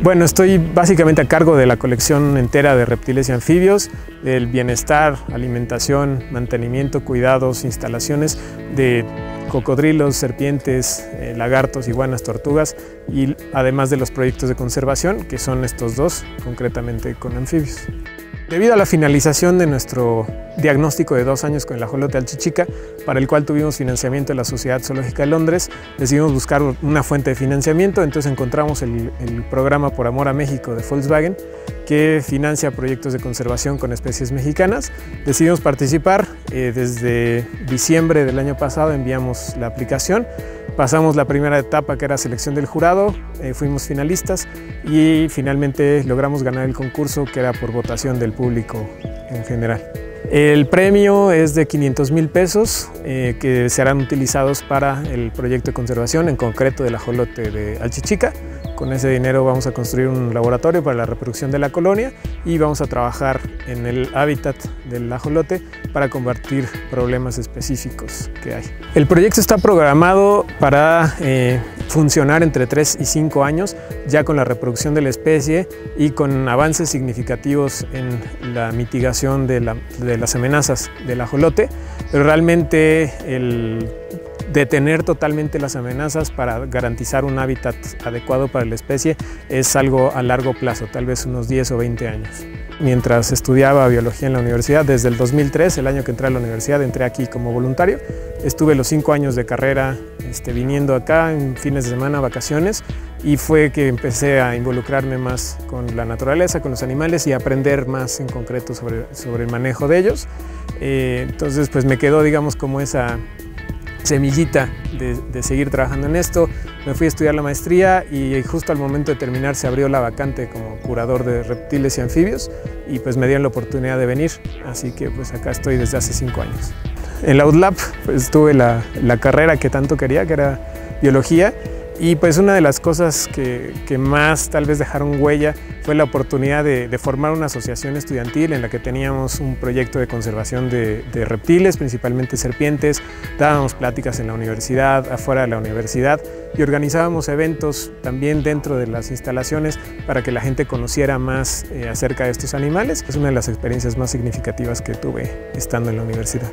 Bueno, estoy básicamente a cargo de la colección entera de reptiles y anfibios, del bienestar, alimentación, mantenimiento, cuidados, instalaciones de cocodrilos, serpientes, eh, lagartos, iguanas, tortugas y además de los proyectos de conservación, que son estos dos, concretamente con anfibios. Debido a la finalización de nuestro diagnóstico de dos años con el ajolote alchichica, para el cual tuvimos financiamiento de la Sociedad Zoológica de Londres, decidimos buscar una fuente de financiamiento, entonces encontramos el, programa Por Amor a México de Volkswagen, que financia proyectos de conservación con especies mexicanas. Decidimos participar, eh, desde diciembre del año pasado enviamos la aplicación, Pasamos la primera etapa que era selección del jurado, eh, fuimos finalistas y finalmente logramos ganar el concurso que era por votación del público en general. El premio es de 500 mil pesos eh, que serán utilizados para el proyecto de conservación, en concreto del ajolote de Alchichica. Con ese dinero vamos a construir un laboratorio para la reproducción de la colonia y vamos a trabajar en el hábitat del ajolote para combatir problemas específicos que hay. El proyecto está programado para eh, funcionar entre 3 y 5 años, ya con la reproducción de la especie y con avances significativos en la mitigación de, de las amenazas del ajolote, pero realmente el detener totalmente las amenazas para garantizar un hábitat adecuado para la especie es algo a largo plazo, tal vez unos 10 o 20 años. Mientras estudiaba biología en la universidad, desde el 2003, el año que entré a la universidad, entré aquí como voluntario. Estuve los cinco años de carrera este, viniendo acá en fines de semana, vacaciones, y fue que empecé a involucrarme más con la naturaleza, con los animales y aprender más en concreto sobre, sobre el manejo de ellos. Eh, entonces, pues me quedó, digamos, como esa semillita de, seguir trabajando en esto. Me fui a estudiar la maestría y justo al momento de terminar se abrió la vacante como curador de reptiles y anfibios y pues me dieron la oportunidad de venir, así que pues acá estoy desde hace cinco años. En la UTLAB pues tuve la carrera que tanto quería, que era biología, y pues una de las cosas que, más tal vez dejaron huella fue la oportunidad de, formar una asociación estudiantil en la que teníamos un proyecto de conservación de, reptiles, principalmente serpientes, dábamos pláticas en la universidad, afuera de la universidad y organizábamos eventos también dentro de las instalaciones para que la gente conociera más eh, acerca de estos animales. Es una de las experiencias más significativas que tuve estando en la universidad.